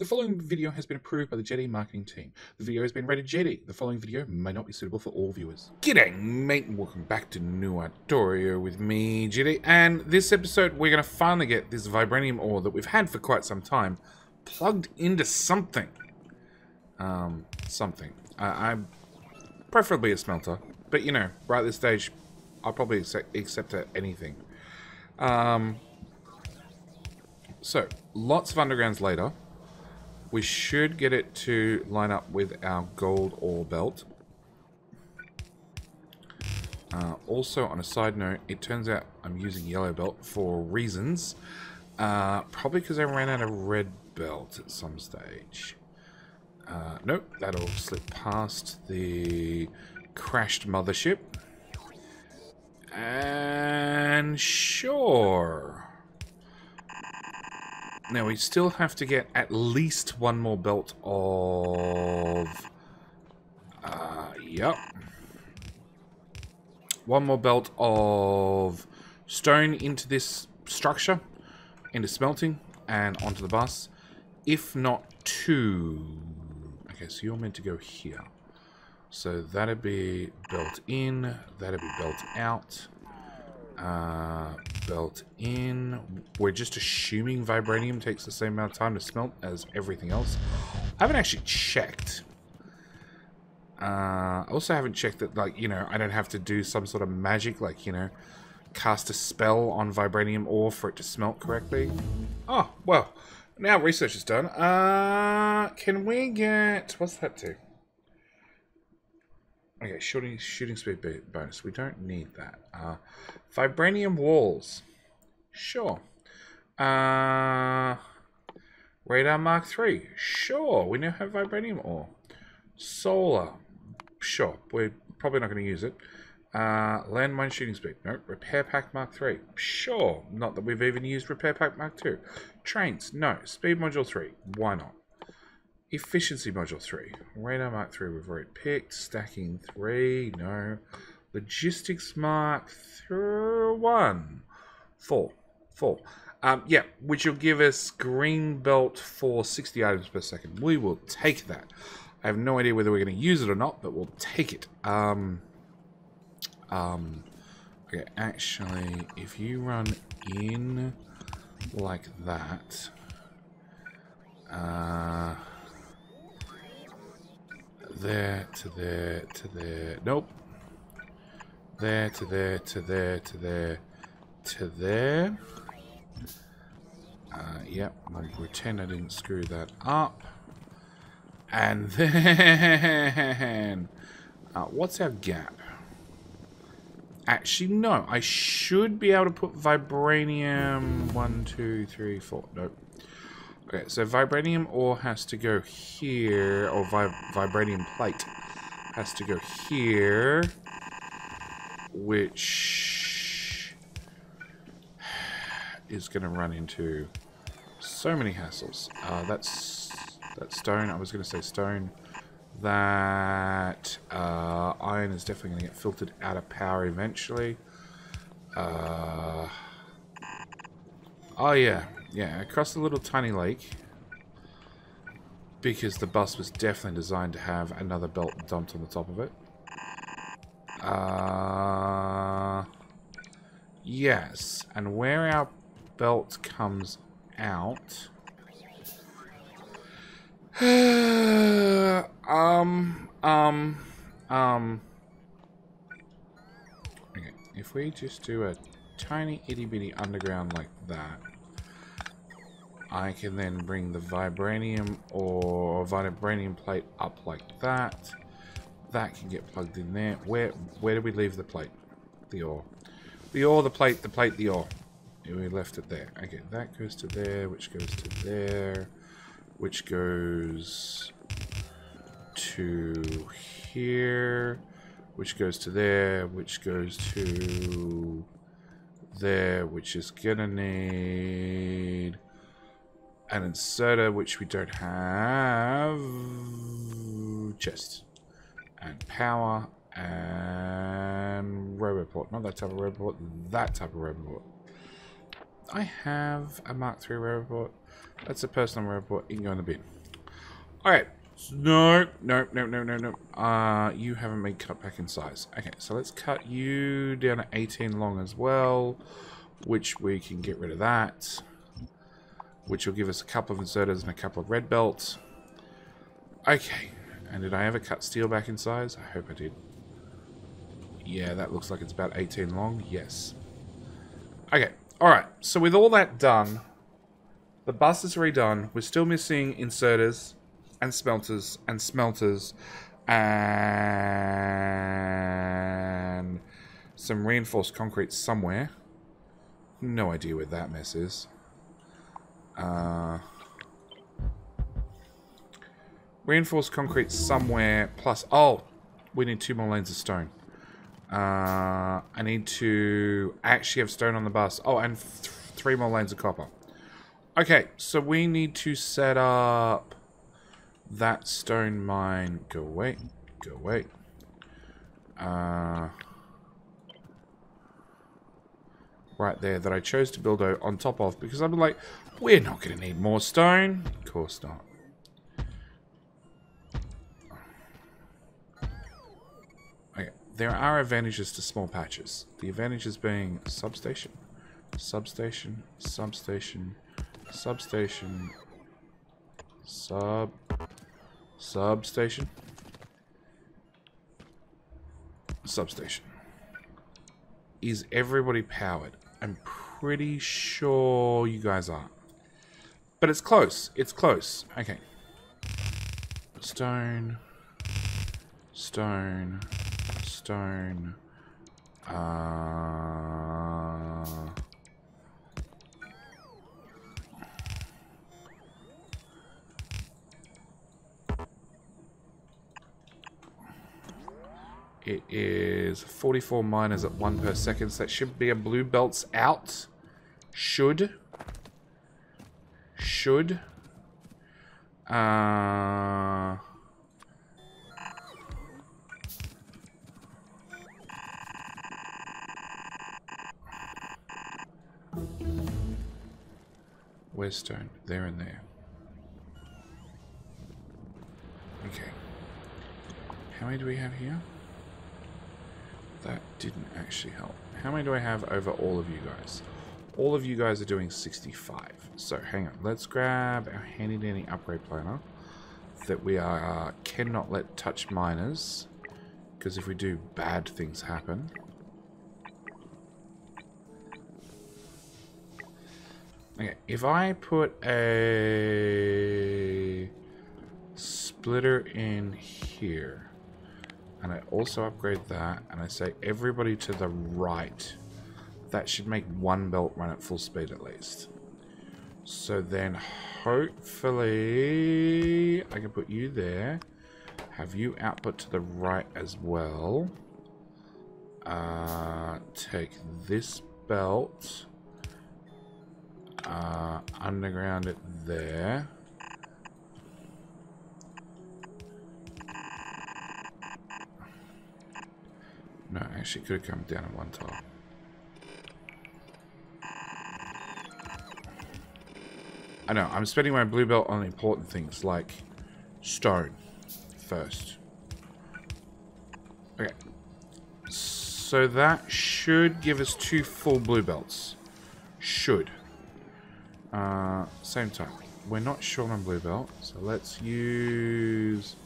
The following video has been approved by the JD marketing team. The video has been rated JD. The following video may not be suitable for all viewers. G'day, mate, welcome back to NoirTorio with me, JD. And this episode, we're going to finally get this vibranium ore that we've had for quite some time plugged into something. Um, something. I, I'm preferably a smelter, but you know, right at this stage, I'll probably accept, accept anything. Um, so, lots of undergrounds later. We should get it to line up with our gold ore belt. Uh, also, on a side note, it turns out I'm using yellow belt for reasons. Uh, probably because I ran out of red belt at some stage. Uh, nope, that'll slip past the crashed mothership. And sure. Now we still have to get at least one more belt of... Uh, yep. One more belt of stone into this structure, into smelting, and onto the bus. If not two. Okay, so you're meant to go here. So that'd be belt in, that'd be belt out. Uh, belt in. We're just assuming vibranium takes the same amount of time to smelt as everything else. I haven't actually checked. Uh, I also haven't checked that, like, you know, I don't have to do some sort of magic, like, you know, cast a spell on vibranium ore for it to smelt correctly. Oh, well, now research is done. Uh, can we get... What's that do? Okay, shooting shooting speed bonus. We don't need that. Uh, vibranium walls. Sure. Uh, radar Mark III. Sure. We now have vibranium ore. Solar. Sure. We're probably not going to use it. Uh, landmine shooting speed. No. Repair pack Mark III. Sure. Not that we've even used repair pack Mark II. Trains. No. Speed module 3. Why not? Efficiency module 3. Radar Mark 3 we've already picked. Stacking 3. No. Logistics Mark 3. 1. 4. 4. Um, yeah, which will give us green belt for 60 items per second. We will take that. I have no idea whether we're going to use it or not, but we'll take it. Um, um, okay, actually, if you run in like that... Uh, there to there to there. Nope. There to there to there to there to there. Uh, yep, I'll pretend I didn't screw that up. And then... Uh, what's our gap? Actually, no. I should be able to put vibranium... One, two, three, four. Nope. Okay, so vibranium ore has to go here, or vi vibranium plate has to go here, which is going to run into so many hassles. Uh, that's that stone. I was going to say stone. That uh, iron is definitely going to get filtered out of power eventually. Uh, oh yeah, yeah, across the little tiny lake. Because the bus was definitely designed to have another belt dumped on the top of it. Uh, yes, and where our belt comes out... um, um, um... Okay, if we just do a tiny itty bitty underground like that, I can then bring the vibranium or vibranium plate up like that. That can get plugged in there. Where where do we leave the plate? The ore. The ore, the plate, the plate, the ore. We left it there. Okay, that goes to there, which goes to there, which goes to here, which goes to there, which goes to there, which is gonna need an inserter, which we don't have. Chest. And power. And roboport. Not that type of roboport. That type of roboport. I have a Mark III roboport. That's a personal roboport. You can go in the bin. Alright. No, no, no, no, no, no. Uh, you haven't been cut back in size. Okay, so let's cut you down to 18 long as well, which we can get rid of that, which will give us a couple of inserters and a couple of red belts. Okay, and did I ever cut steel back in size? I hope I did. Yeah, that looks like it's about 18 long. Yes. Okay, alright. So with all that done, the bus is redone. We're still missing inserters and smelters and smelters and some reinforced concrete somewhere. No idea where that mess is. Uh, reinforced concrete somewhere plus... Oh, we need two more lanes of stone. Uh, I need to actually have stone on the bus. Oh, and th three more lanes of copper. Okay, so we need to set up that stone mine. Go away. Go away. Uh, right there that I chose to build on top of because I'm like, we're not going to need more stone. Of course not. There are advantages to small patches. The advantages being substation, substation, substation, substation, sub, substation, substation. Is everybody powered? I'm pretty sure you guys are. But it's close. It's close. Okay. Stone. Stone. Stone. Uh... It is 44 miners at 1 per second, so that should be a blue belts out. Should. Should. Uh... Where's stone? There and there. Okay. How many do we have here? That didn't actually help. How many do I have over all of you guys? All of you guys are doing 65. So hang on. Let's grab our handy dandy upgrade planner that we are cannot let touch miners because if we do bad things happen. Okay, if I put a splitter in here and I also upgrade that, and I say everybody to the right. That should make one belt run at full speed at least. So then hopefully I can put you there. Have you output to the right as well. Uh, take this belt. Uh, underground it there. No, actually could have come down at one time. I know, I'm spending my blue belt on important things like stone first. Okay. So that should give us two full blue belts. Should. Uh, same time. We're not short on blue belt, so let's use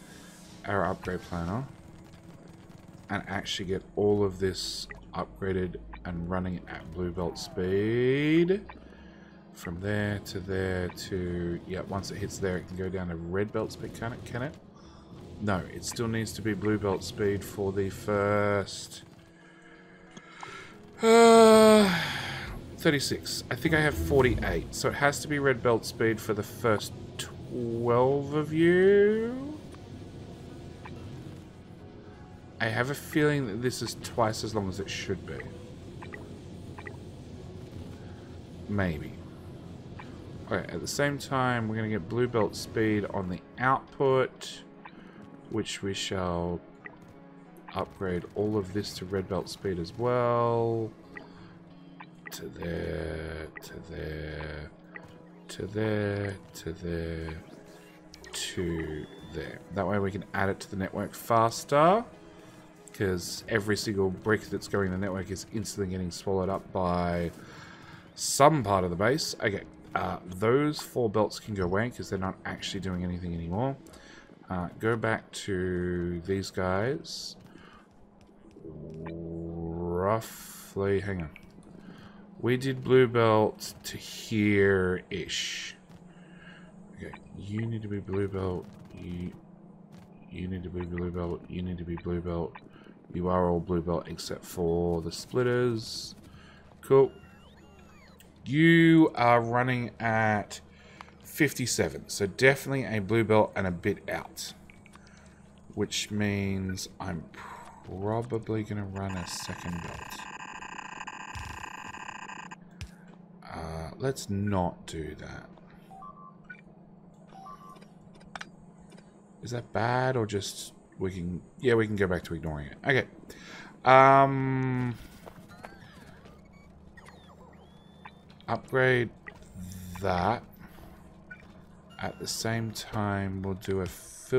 our upgrade planner and actually get all of this upgraded and running at blue belt speed. From there to there to, yeah, once it hits there, it can go down to red belt speed, can it? Can it? No, it still needs to be blue belt speed for the first... Uh, 36. I think I have 48, so it has to be red belt speed for the first 12 of you. I have a feeling that this is twice as long as it should be. Maybe. Okay, at the same time, we're going to get blue belt speed on the output, which we shall upgrade all of this to red belt speed as well. To there, to there, to there, to there, to there. That way we can add it to the network faster because every single brick that's going in the network is instantly getting swallowed up by some part of the base. Okay, uh, those four belts can go away because they're not actually doing anything anymore. Uh, go back to these guys. Roughly, hang on. We did blue belt to here-ish. Okay, you need to be blue belt. You, you need to be blue belt. You need to be blue belt. You are all blue belt except for the splitters. Cool. You are running at 57. So definitely a blue belt and a bit out. Which means I'm probably going to run a second belt. Uh, let's not do that. Is that bad or just we can yeah we can go back to ignoring it. Okay. Um upgrade that. At the same time, we'll do a filter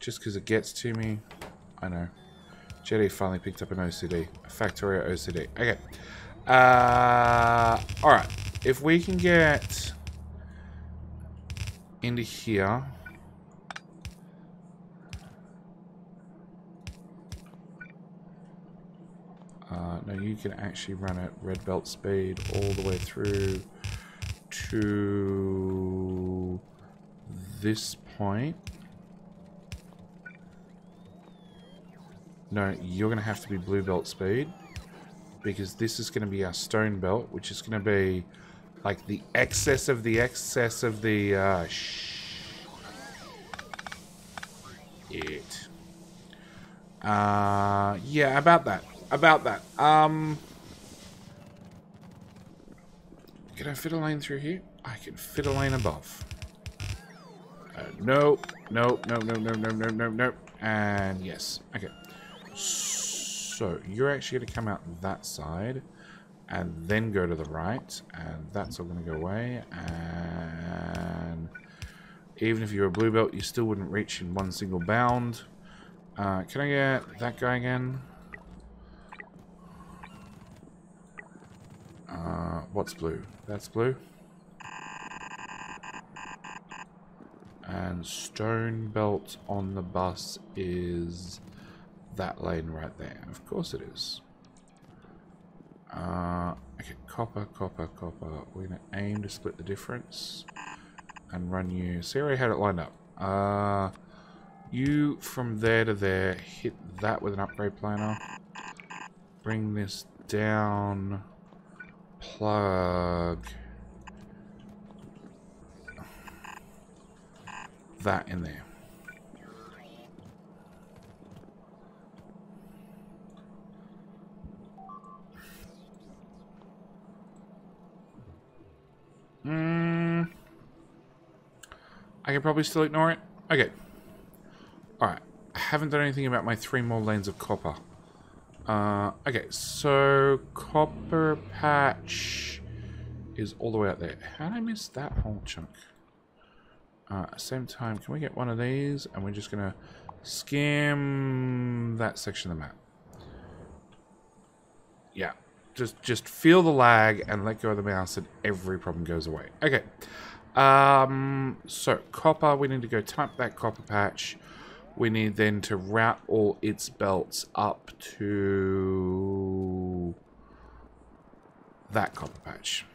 just because it gets to me. I know. JD finally picked up an OCD. A Factorio OCD. Okay. Uh, Alright. If we can get into here. No, you can actually run at red belt speed all the way through to this point. No, you're going to have to be blue belt speed because this is going to be our stone belt, which is going to be like the excess of the excess of the uh, it. Uh, yeah, about that. About that. Um, can I fit a lane through here? I can fit a lane above. Uh, no, no, no, no, no, no, no, no, no. And yes. Okay. So, you're actually going to come out that side and then go to the right. And that's all going to go away. And even if you're a blue belt, you still wouldn't reach in one single bound. Uh, can I get that guy again? Uh, what's blue? That's blue. And stone belt on the bus is that lane right there. Of course it is. Uh, okay, copper, copper, copper. We're going to aim to split the difference and run you. See, I had it lined up. Uh, you from there to there, hit that with an upgrade planner. Bring this down. Plug that in there. Hmm. I can probably still ignore it. Okay. Alright. I haven't done anything about my three more lanes of copper. Uh, okay, so copper patch is all the way out there. How did I miss that whole chunk? Uh, same time, can we get one of these? And we're just going to skim that section of the map. Yeah, just just feel the lag and let go of the mouse and every problem goes away. Okay. Um, so, copper, we need to go type that copper patch. We need then to route all its belts up to that copper patch.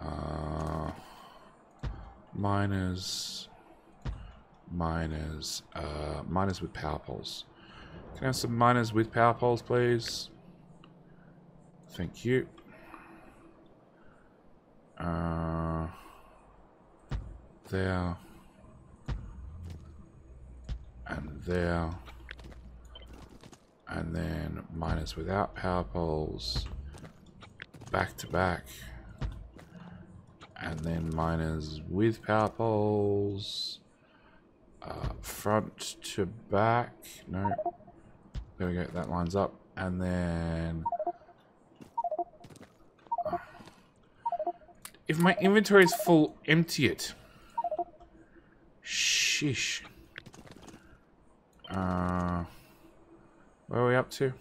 Uh, miners, miners, uh, miners with power poles. Can I have some miners with power poles, please? Thank you. Uh, there. And there. And then miners without power poles. Back to back. And then miners with power poles. Uh, front to back. No. There we go. That lines up. And then If my inventory is full, empty it. Sheesh. Uh, where are we up to?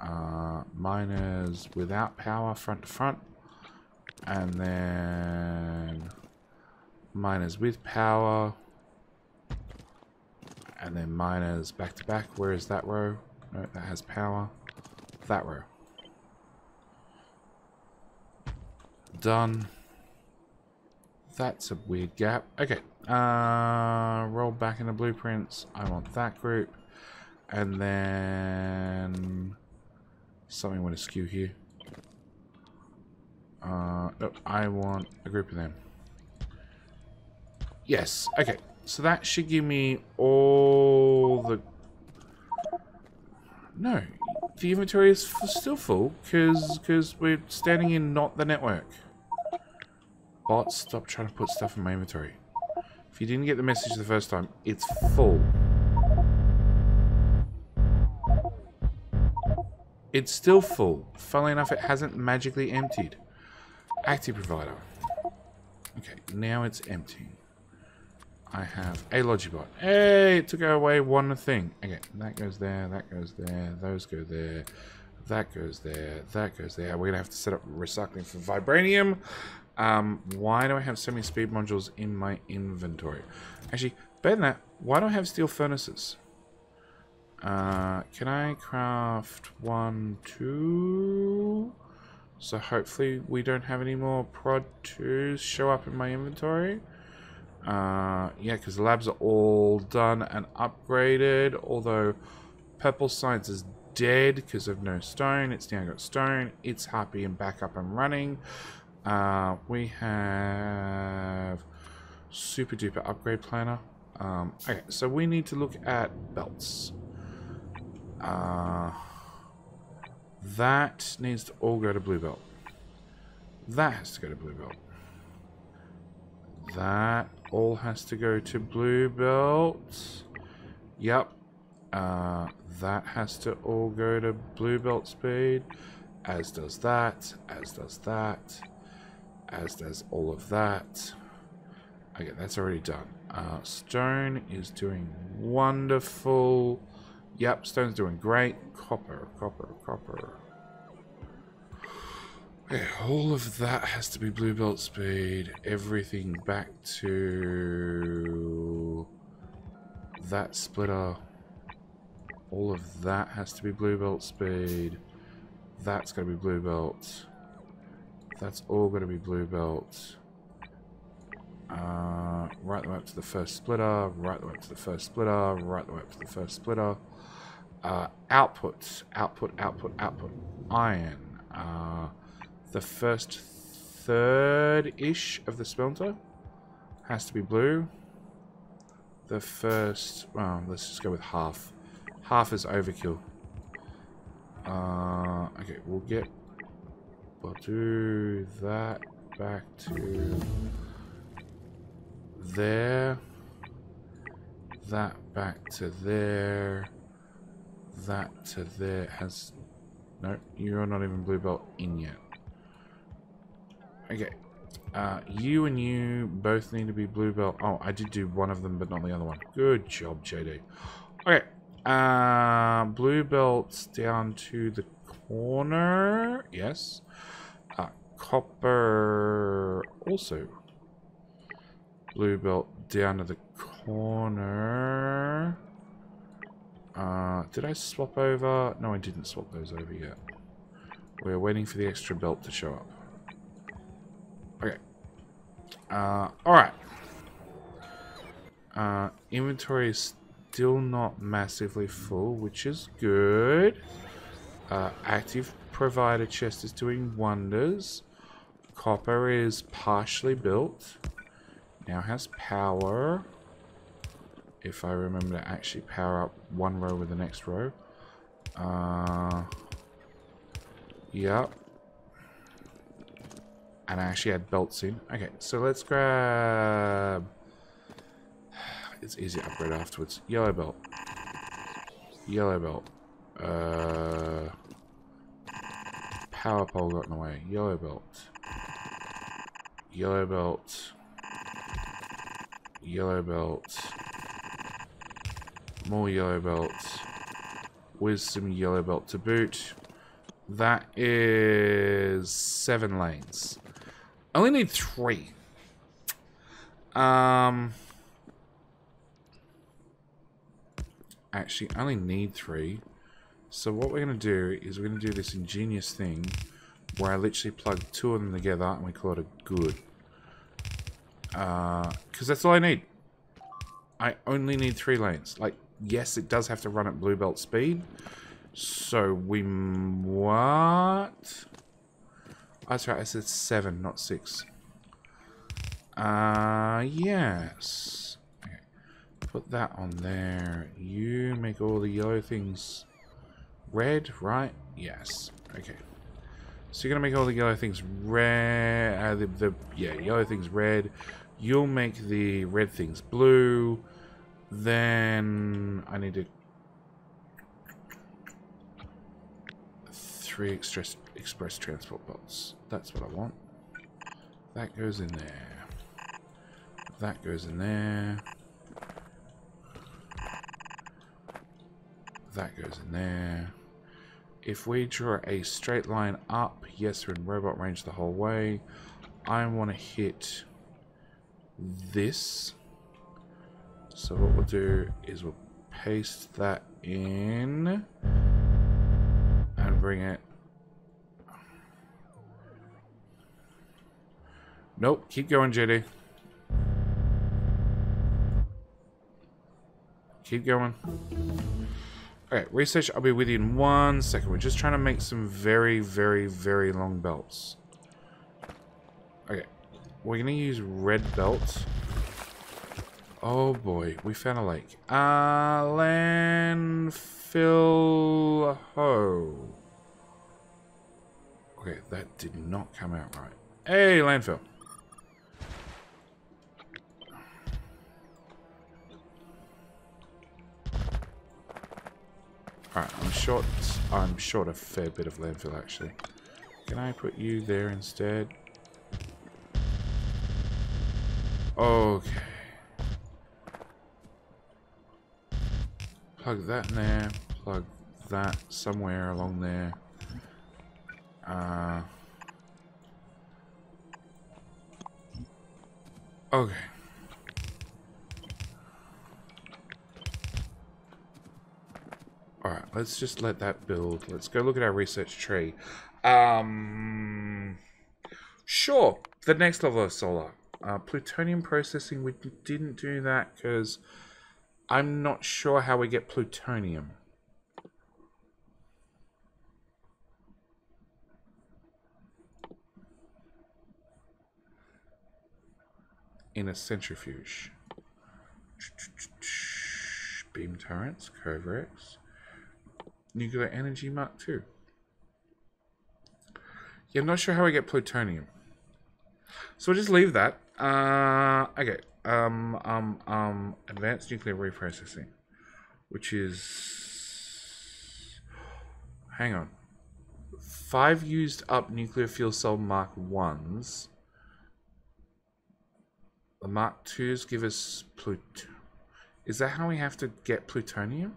Uh, miners without power, front to front. And then miners with power. And then miners back to back. Where is that row? No, that has power. That row. Done. That's a weird gap. Okay. Uh, roll back into blueprints. I want that group. And then something went askew here. Uh, no, I want a group of them. Yes. Okay. So that should give me all the... No. The inventory is still full because because we're standing in not the network. Bots, stop trying to put stuff in my inventory. If you didn't get the message the first time, it's full. It's still full. Funnily enough, it hasn't magically emptied. Active provider. Okay, now it's empty. I have a Logibot. Hey, it took away one thing. Okay, that goes there, that goes there, those go there, that goes there, that goes there. We're going to have to set up recycling for Vibranium. Um, why do I have so many speed modules in my inventory? Actually, better than that, why do I have steel furnaces? Uh, can I craft one, two? So hopefully we don't have any more prod 2s show up in my inventory. Uh, yeah, because the labs are all done and upgraded. Although Purple Science is dead because of no stone. It's now got stone. It's happy and back up and running. Uh, we have super duper upgrade planner. Um, okay, so we need to look at belts. Uh, that needs to all go to blue belt. That has to go to blue belt. That all has to go to blue belt. Yep. Uh, that has to all go to blue belt speed. As does that. As does that. As does all of that. Okay, that's already done. Uh, stone is doing wonderful. Yep, stone's doing great. Copper, copper, copper. Okay, all of that has to be blue belt speed. Everything back to that splitter. All of that has to be blue belt speed. That's going to be blue belt. That's all going to be blue belt. Uh, right the way up to the first splitter, right the way up to the first splitter, right the way up to the first splitter. Uh, output, output, output, output. Iron. Uh, the first third-ish of the smelter has to be blue. The first, well, let's just go with half. Half is overkill. Uh, okay, we'll get, we'll do that back to there. That back to there. That to there has, no, you're not even blue belt in yet. Okay. Uh, you and you both need to be blue belt. Oh, I did do one of them, but not the other one. Good job, JD. Okay. Uh, blue belts down to the corner. Yes. Copper also. Blue belt down to the corner. Uh, did I swap over? No, I didn't swap those over yet. We're waiting for the extra belt to show up. Okay. Uh, alright. Uh, inventory is still not massively full, which is good. Uh, active provider chest is doing wonders. Copper is partially built. Now has power. If I remember to actually power up one row with the next row. Uh, yep. And I actually had belts in. Okay, so let's grab... It's easy to upgrade afterwards. Yellow belt. Yellow belt. Uh, power pole got in the way? Yellow belt. Yellow belt. Yellow belt. More yellow belts. With some yellow belt to boot. That is seven lanes. I only need three. Um, actually, I only need three. So what we're going to do is we're going to do this ingenious thing where I literally plug two of them together and we call it a good. Because uh, that's all I need. I only need three lanes. Like, yes, it does have to run at blue belt speed. So we... What? Oh, that's right, I said seven, not six. Uh, yes. Put that on there. You make all the yellow things red, right? Yes. Okay. So you're gonna make all the yellow things red. Uh, the, the yeah, yellow things red. You'll make the red things blue. Then I need to three express express transport belts. That's what I want. That goes in there. That goes in there. That goes in there. If we draw a straight line up, yes, we're in robot range the whole way. I want to hit this. So what we'll do is we'll paste that in and bring it. Nope, keep going, JD. Keep going. Okay, research, I'll be with you in one second. We're just trying to make some very, very, very long belts. Okay, we're going to use red belts. Oh boy, we found a lake. Uh, landfill ho. Okay, that did not come out right. Hey, landfill. Alright, I'm short I'm short a fair bit of landfill actually. Can I put you there instead? Okay. Plug that in there, plug that somewhere along there. Uh Okay. Alright, let's just let that build. Let's go look at our research tree. Um, sure, the next level of solar. Uh, plutonium processing, we didn't do that because I'm not sure how we get plutonium. In a centrifuge. Beam turrets, Kovarex. Nuclear energy Mark II. Yeah, I'm not sure how we get plutonium. So we'll just leave that. Uh, okay. Um, um, um, advanced nuclear reprocessing, which is, hang on, five used up nuclear fuel cell Mark ones. The Mark twos give us plut. Is that how we have to get plutonium?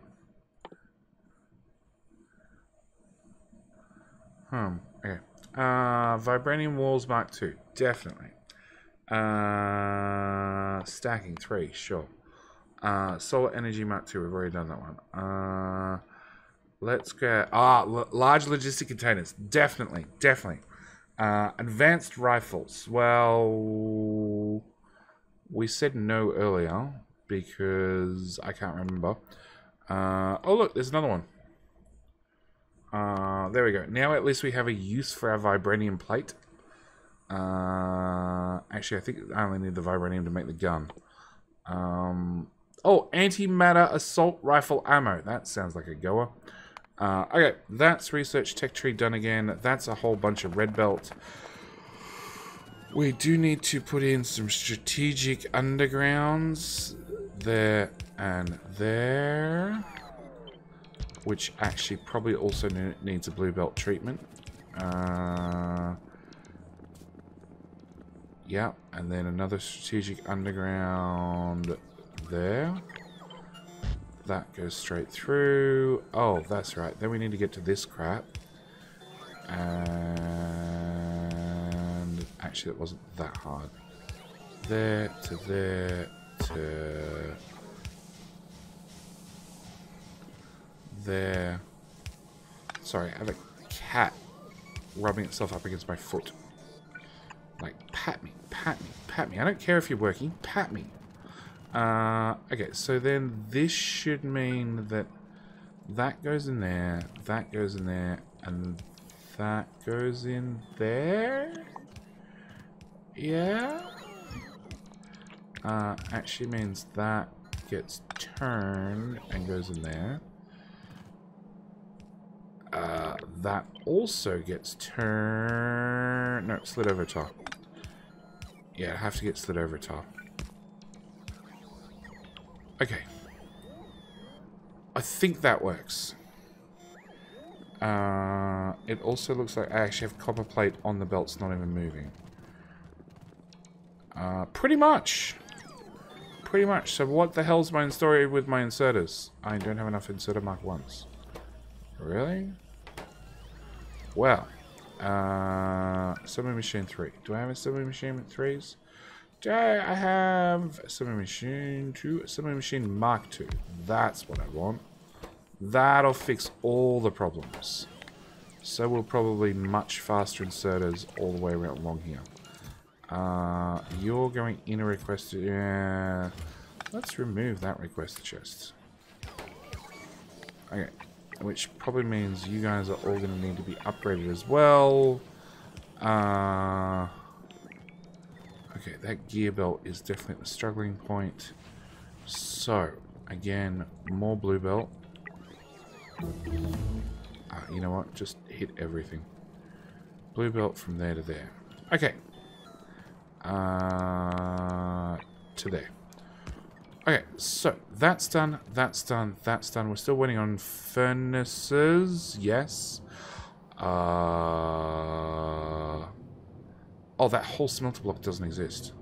Hmm. Okay. Uh, Vibranium Walls Mark II. Definitely. Uh, stacking 3. Sure. Uh, Solar Energy Mark II. We've already done that one. Uh, let's get... Ah, large logistic containers. Definitely. Definitely. Uh, advanced rifles. Well... We said no earlier because I can't remember. Uh, oh, look. There's another one. Uh, there we go. Now at least we have a use for our vibranium plate. Uh, actually, I think I only need the vibranium to make the gun. Um, oh, antimatter assault rifle ammo. That sounds like a goer. Uh, okay, that's research tech tree done again. That's a whole bunch of red belt. We do need to put in some strategic undergrounds there and there which actually probably also needs a blue belt treatment. Uh, yeah, and then another strategic underground there. That goes straight through. Oh, that's right. Then we need to get to this crap. And actually, it wasn't that hard. There to there to there. Sorry, I have a cat rubbing itself up against my foot. Like, pat me, pat me, pat me. I don't care if you're working, pat me. Uh, okay, so then this should mean that that goes in there, that goes in there, and that goes in there? Yeah? Uh, actually means that gets turned and goes in there. Uh, that also gets turned... No, slid over top. Yeah, I have to get slid over top. Okay. I think that works. Uh, it also looks like I actually have copper plate on the belts not even moving. Uh, pretty much. Pretty much. So what the hell's my story with my inserters? I don't have enough inserter mark ones. Really? Well. Uh, sewing machine 3. Do I have a sewing machine 3s? Do I have sewing machine 2? A sewing machine mark 2. That's what I want. That'll fix all the problems. So we'll probably much faster inserters all the way around along here. Uh, you're going in a request. Yeah. Let's remove that request chest. Okay. Which probably means you guys are all going to need to be upgraded as well. Uh, okay, that gear belt is definitely the struggling point. So, again, more blue belt. Uh, you know what? Just hit everything. Blue belt from there to there. Okay. Uh, to there. Okay, so that's done, that's done, that's done. We're still waiting on furnaces. Yes. Uh, oh, that whole smelter block doesn't exist.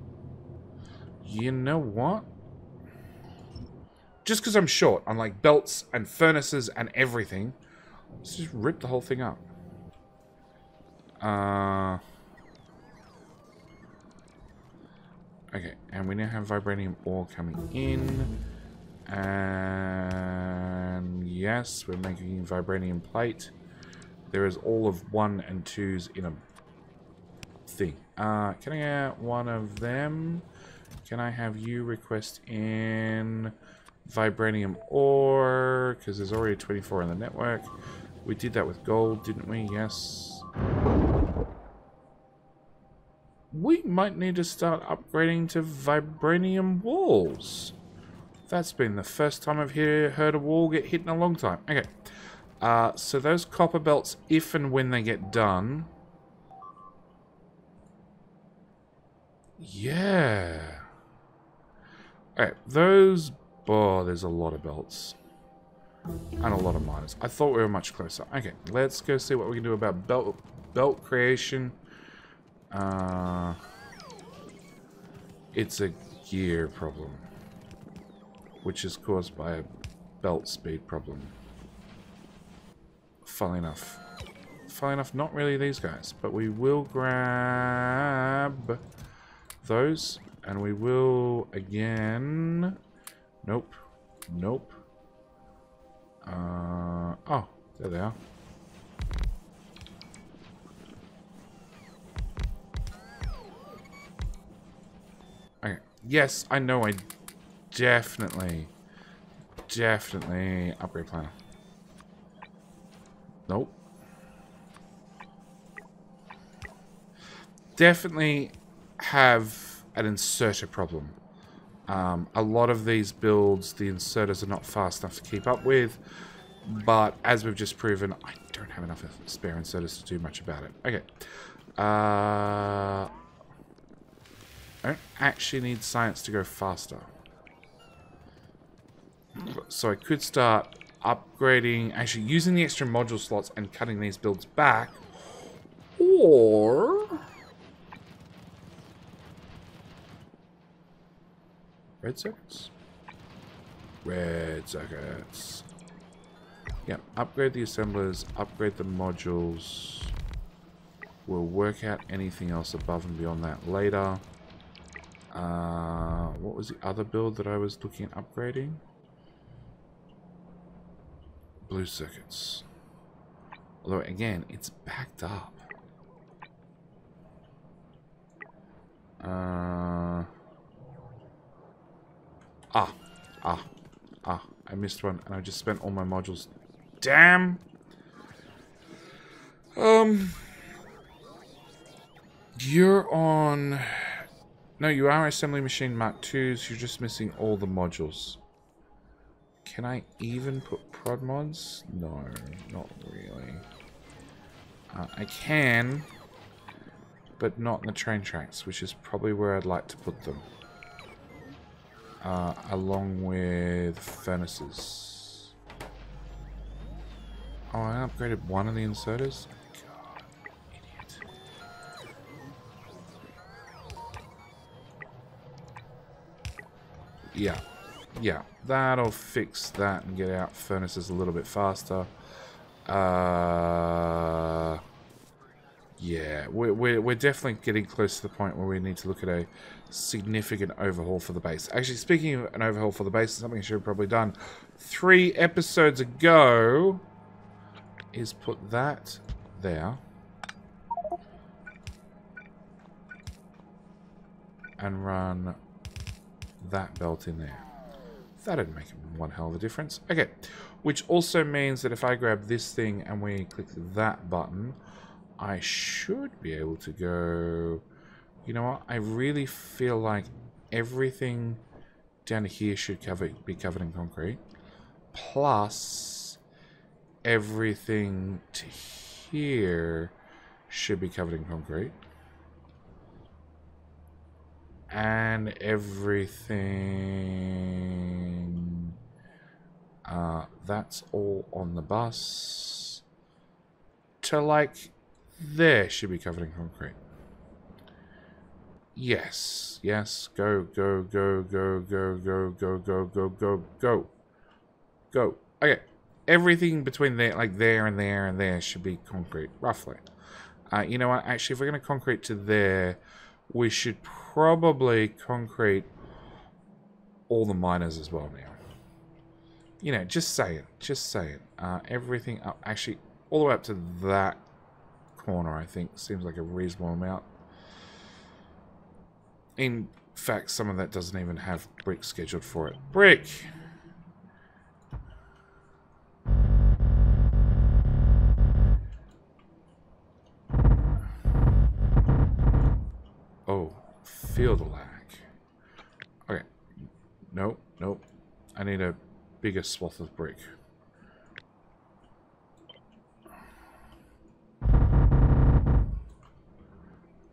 You know what? Just because I'm short on like belts and furnaces and everything, let's just rip the whole thing up. Uh... Okay, and we now have vibranium ore coming in. And yes, we're making vibranium plate. There is all of one and twos in a thing. Uh, can I get one of them? Can I have you request in vibranium ore? Because there's already 24 in the network. We did that with gold, didn't we? Yes we might need to start upgrading to vibranium walls. That's been the first time I've hear, heard a wall get hit in a long time. Okay. Uh, so those copper belts, if and when they get done... Yeah. Alright, those... Oh, there's a lot of belts. And a lot of miners. I thought we were much closer. Okay, let's go see what we can do about belt, belt creation. Uh, it's a gear problem, which is caused by a belt speed problem. Funnily enough. Funnily enough, not really these guys, but we will grab those, and we will again... Nope. Nope. Uh, oh, there they are. Yes, I know. I definitely, definitely upgrade planner. Nope. Definitely have an inserter problem. Um, a lot of these builds, the inserters are not fast enough to keep up with. But as we've just proven, I don't have enough spare inserters to do much about it. Okay. Uh, I don't actually need science to go faster. So I could start upgrading, actually using the extra module slots and cutting these builds back. Or... Red circuits? Red circuits. Yep, upgrade the assemblers, upgrade the modules. We'll work out anything else above and beyond that later. Uh, what was the other build that I was looking at upgrading? Blue circuits. Although, again, it's backed up. Uh, ah, ah, ah, I missed one and I just spent all my modules. Damn! Um, you're on... No, you are Assembly Machine Mark 2s. You're just missing all the modules. Can I even put prod mods? No, not really. Uh, I can, but not in the train tracks, which is probably where I'd like to put them. Uh, along with furnaces. Oh, I upgraded one of the inserters? Yeah. Yeah. That'll fix that and get out furnaces a little bit faster. Uh, yeah, we're, we're, we're definitely getting close to the point where we need to look at a significant overhaul for the base. Actually, speaking of an overhaul for the base, something I should have probably done three episodes ago is put that there. And run that belt in there. That'd make one hell of a difference. Okay, which also means that if I grab this thing and we click that button, I should be able to go... You know what? I really feel like everything down here should cover, be covered in concrete. Plus, everything to here should be covered in concrete and everything. Uh, that's all on the bus. To like there should be covered in concrete. Yes, yes, go, go, go, go, go, go, go, go, go, go, go. Go. Okay. Everything between there, like there and there and there should be concrete, roughly. Uh, you know what? Actually, if we're going to concrete to there, we should probably concrete all the miners as well now. You know, just say it. Just say it. Uh, everything up, actually, all the way up to that corner, I think, seems like a reasonable amount. In fact, some of that doesn't even have brick scheduled for it. Brick! Feel the lag. Okay. Nope, nope. I need a bigger swath of brick.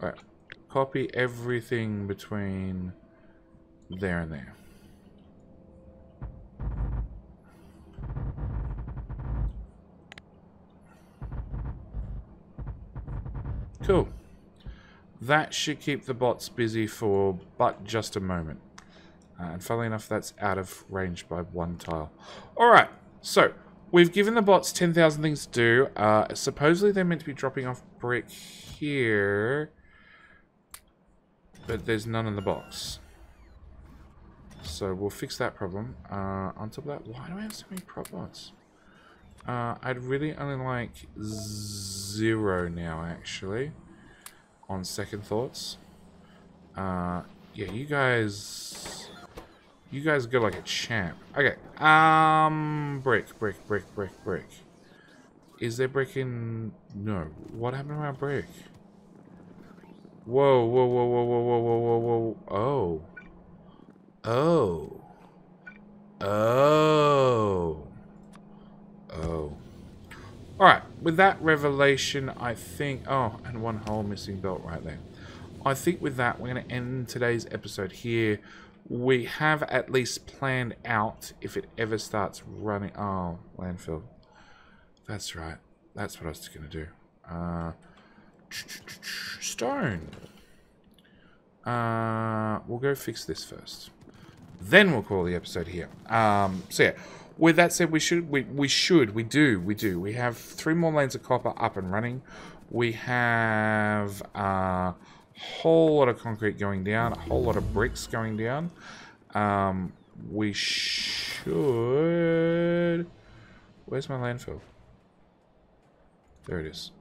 Alright. Copy everything between there and there. Cool. That should keep the bots busy for but just a moment. Uh, and funnily enough, that's out of range by one tile. Alright, so we've given the bots 10,000 things to do. Uh, supposedly they're meant to be dropping off brick here. But there's none in the box. So we'll fix that problem. Uh, on top of that, why do I have so many prop bots? Uh, I'd really only like zero now, actually on second thoughts. Uh, yeah, you guys... You guys go like a champ. Okay, um... Brick, brick, brick, brick, brick. Is there brick in... No. What happened to our brick? Whoa, whoa, whoa, whoa, whoa, whoa, whoa, whoa, whoa. Oh. Oh. Oh. Oh. Alright, with that revelation, I think... Oh, and one whole missing belt right there. I think with that, we're going to end today's episode here. We have at least planned out if it ever starts running... Oh, landfill. That's right. That's what I was going to do. Uh, Stone. Uh, we'll go fix this first. Then we'll call the episode here. Um, so yeah, with that said, we should, we, we should, we do, we do. We have three more lanes of copper up and running. We have a whole lot of concrete going down, a whole lot of bricks going down. Um, we should... Where's my landfill? There it is.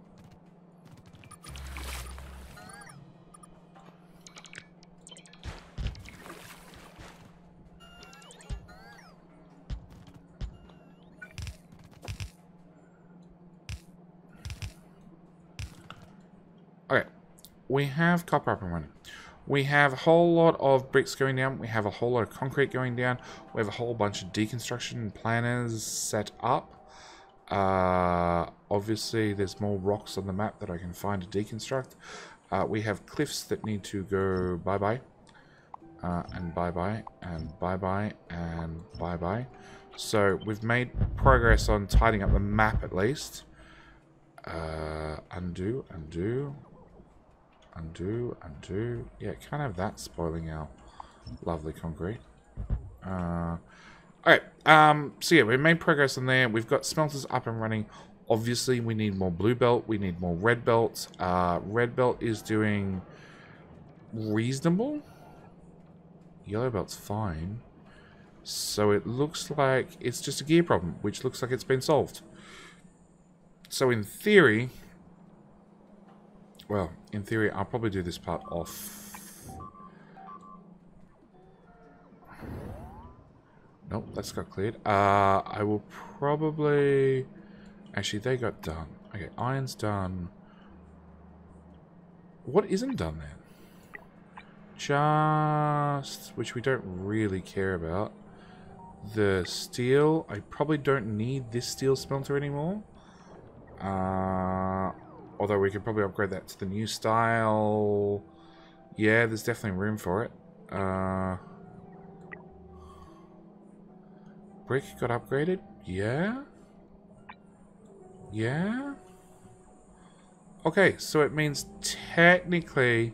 We have copper up and running. We have a whole lot of bricks going down. We have a whole lot of concrete going down. We have a whole bunch of deconstruction planners set up. Uh, obviously, there's more rocks on the map that I can find to deconstruct. Uh, we have cliffs that need to go bye-bye. Uh, and bye-bye, and bye-bye, and bye-bye. So, we've made progress on tidying up the map at least. Uh, undo, undo, undo, undo. Yeah, can't have that spoiling our lovely concrete. Uh, Alright, um, so yeah, we made progress in there. We've got smelters up and running. Obviously, we need more blue belt. We need more red belt. Uh, red belt is doing reasonable. Yellow belt's fine. So it looks like it's just a gear problem, which looks like it's been solved. So in theory, well, in theory, I'll probably do this part off. Nope, that's got cleared. Uh, I will probably... Actually, they got done. Okay, iron's done. What isn't done then? Just... Which we don't really care about. The steel. I probably don't need this steel smelter anymore. Uh, although we could probably upgrade that to the new style. Yeah, there's definitely room for it. Uh, brick got upgraded? Yeah? Yeah? Okay, so it means technically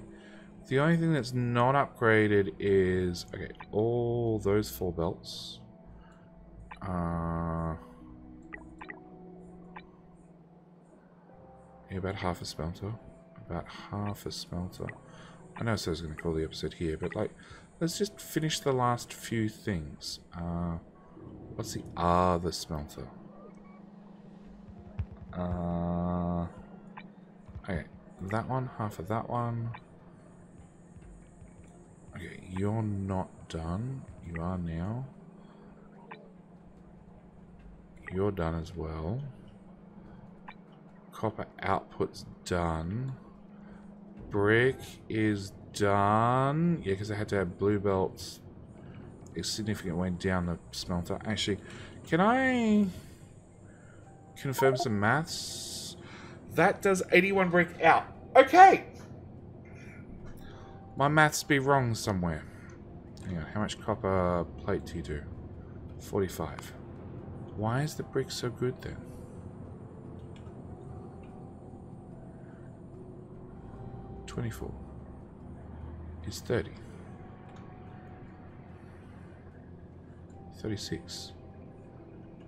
the only thing that's not upgraded is... Okay, all those four belts. Uh... About half a smelter. About half a smelter. I know so I was going to call the episode here, but like, let's just finish the last few things. Uh, what's the other smelter? Uh, okay, that one, half of that one. Okay, you're not done. You are now. You're done as well. Copper output's done. Brick is done. Yeah, because I had to have blue belts a significant way down the smelter. Actually, can I confirm some maths? That does 81 brick out. Okay! My maths be wrong somewhere. Hang on, how much copper plate do you do? 45. Why is the brick so good then? 24 is 30. 36.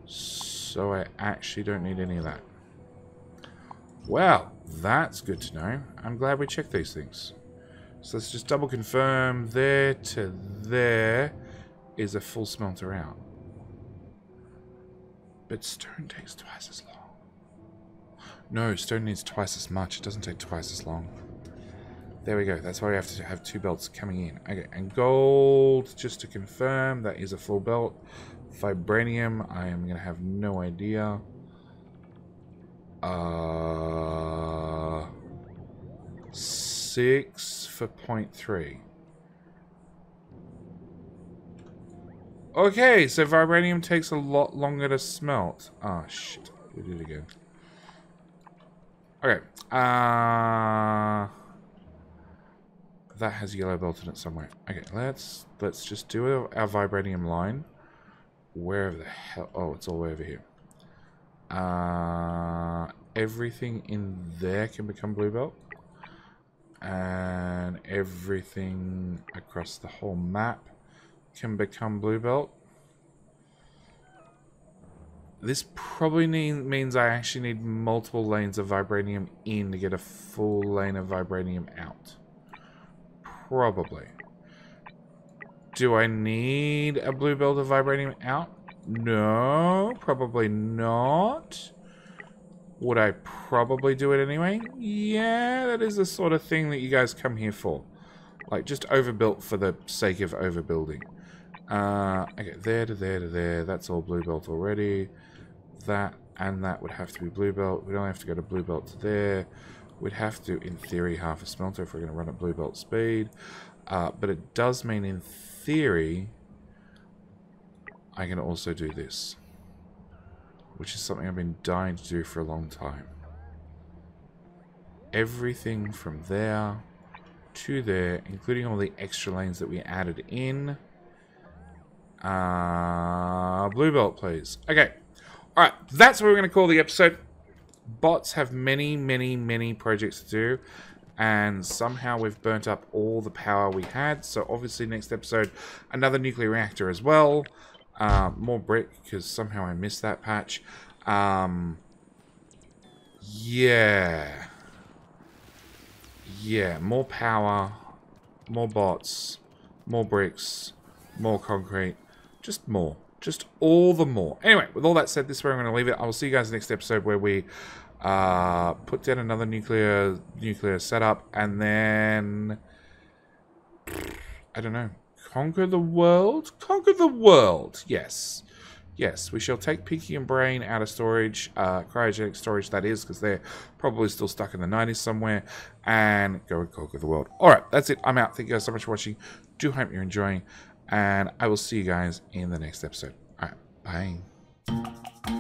So I actually don't need any of that. Well, that's good to know. I'm glad we checked these things. So let's just double confirm there to there is a full smelter out. But stone takes twice as long. No, stone needs twice as much. It doesn't take twice as long. There we go. That's why we have to have two belts coming in. Okay, and gold, just to confirm, that is a full belt. Vibranium, I am going to have no idea. Uh, six for point three. Okay, so vibranium takes a lot longer to smelt. Ah, oh, shit. We did it again. Okay. Uh that has yellow belt in it somewhere. Okay, let's let's just do our vibranium line. Wherever the hell... Oh, it's all the way over here. Uh, everything in there can become blue belt. and everything across the whole map can become blue belt. This probably means I actually need multiple lanes of vibranium in to get a full lane of vibranium out. Probably. Do I need a blue belt of vibranium out? No, probably not. Would I probably do it anyway? Yeah, that is the sort of thing that you guys come here for. Like, just overbuilt for the sake of overbuilding. Uh, okay, there to there to there. That's all blue belt already. That and that would have to be blue belt. We don't have to go to blue belt to there. We'd have to, in theory, half a smelter if we're going to run at blue belt speed. Uh, but it does mean, in theory, I can also do this. Which is something I've been dying to do for a long time. Everything from there to there, including all the extra lanes that we added in. Uh, blue belt, please. Okay. Alright, that's what we're going to call the episode. Bots have many, many, many projects to do. And somehow we've burnt up all the power we had. So obviously next episode, another nuclear reactor as well. Uh, more brick, because somehow I missed that patch. Um, yeah. Yeah, more power, more bots, more bricks, more concrete. Just more. Just all the more. Anyway, with all that said, this is where I'm going to leave it. I will see you guys next episode where we uh, put down another nuclear nuclear setup and then I don't know. Conquer the world? Conquer the world. Yes. Yes, we shall take Pinky and Brain out of storage, uh, cryogenic storage that is, because they're probably still stuck in the 90s somewhere, and go and conquer the world. Alright, that's it. I'm out. Thank you guys so much for watching. Do hope you're enjoying, and I will see you guys in the next episode. Alright, bye.